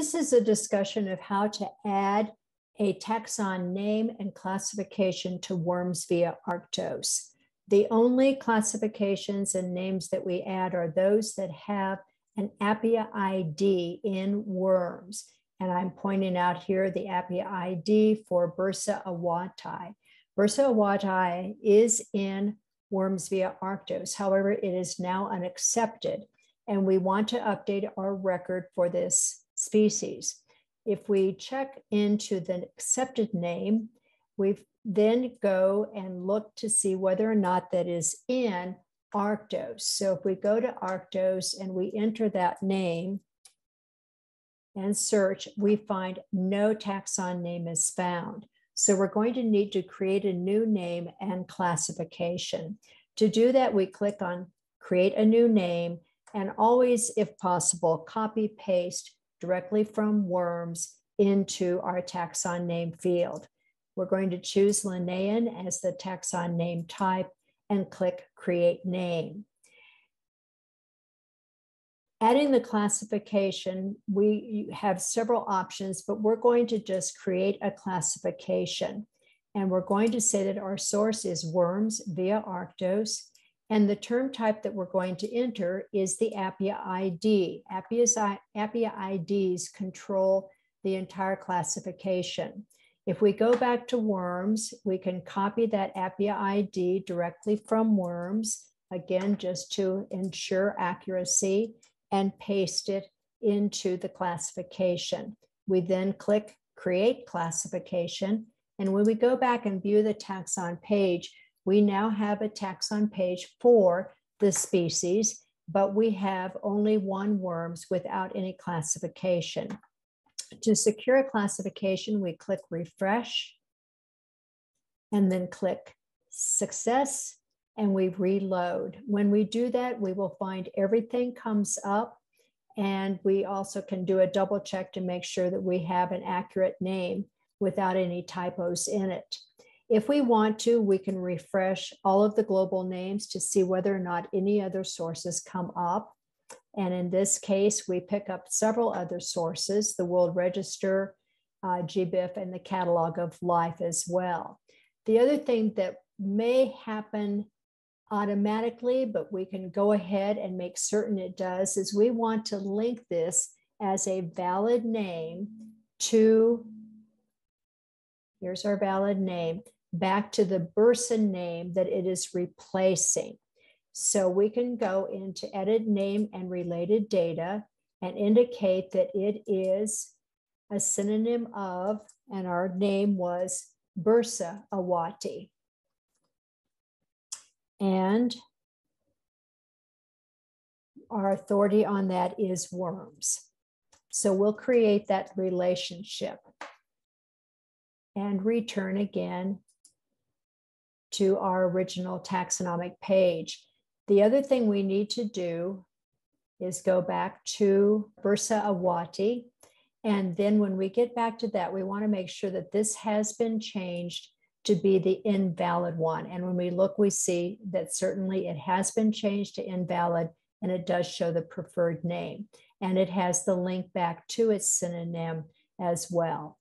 This is a discussion of how to add a taxon name and classification to worms via Arctos. The only classifications and names that we add are those that have an Aphia ID in worms. And I'm pointing out here the Aphia ID for Bursa awati. Bursa awati is in worms via Arctos. However, it is now unaccepted, and we want to update our record for this species. If we check into the accepted name, we then go and look to see whether or not that is in Arctos. So if we go to Arctos and we enter that name and search, we find no taxon name is found. So we're going to need to create a new name and classification. To do that, we click on create a new name and always, if possible, copy paste directly from worms into our taxon name field. We're going to choose Linnaean as the taxon name type and click create name. Adding the classification, we have several options, but we're going to just create a classification. And we're going to say that our source is worms via Arctos. And the term type that we're going to enter is the Aphia ID. Aphia's, Aphia IDs control the entire classification. If we go back to worms, we can copy that Aphia ID directly from worms, again, just to ensure accuracy and paste it into the classification. We then click create classification. And when we go back and view the taxon page, we now have a taxon page for the species, but we have only one worms without any classification. To secure a classification, we click refresh and then click success and we reload. When we do that, we will find everything comes up and we also can do a double check to make sure that we have an accurate name without any typos in it. If we want to, we can refresh all of the global names to see whether or not any other sources come up. And in this case, we pick up several other sources, the World Register, uh, GBIF, and the Catalog of Life as well. The other thing that may happen automatically, but we can go ahead and make certain it does, is we want to link this as a valid name to, here's our valid name, back to the Bursa name that it is replacing. So we can go into edit name and related data and indicate that it is a synonym of, and our name was Bursa Awati. And our authority on that is worms. So we'll create that relationship and return again to our original taxonomic page. The other thing we need to do is go back to Bursa Awati. And then when we get back to that, we want to make sure that this has been changed to be the invalid one. And when we look, we see that certainly it has been changed to invalid and it does show the preferred name. And it has the link back to its synonym as well.